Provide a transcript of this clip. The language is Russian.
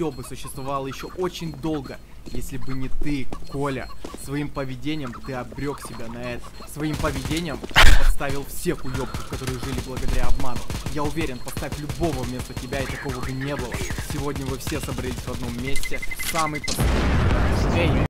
все бы существовало еще очень долго, если бы не ты, Коля. Своим поведением ты обрек себя на это. Своим поведением ты подставил всех уебков, которые жили благодаря обману. Я уверен, поставь любого вместо тебя, и такого бы не было. Сегодня вы все собрались в одном месте. Самый последний. Эй,